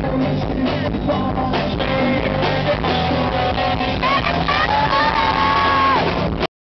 Bye.